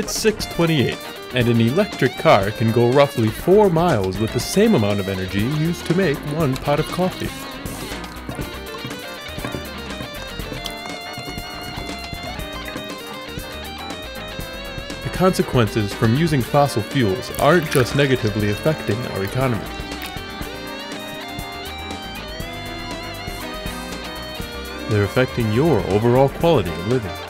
It's 628, and an electric car can go roughly 4 miles with the same amount of energy used to make one pot of coffee. The consequences from using fossil fuels aren't just negatively affecting our economy. They're affecting your overall quality of living.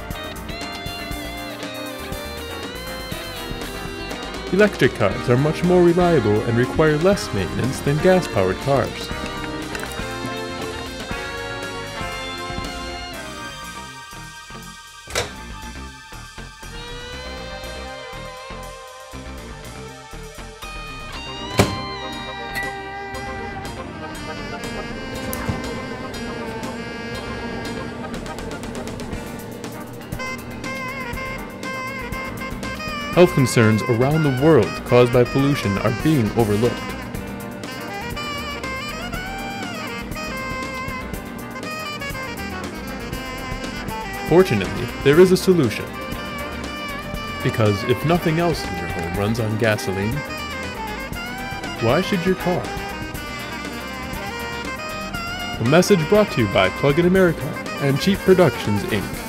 Electric cars are much more reliable and require less maintenance than gas-powered cars. Health concerns around the world caused by pollution are being overlooked. Fortunately, there is a solution. Because if nothing else in your home runs on gasoline, why should your car? A message brought to you by Plug in America and Cheap Productions, Inc.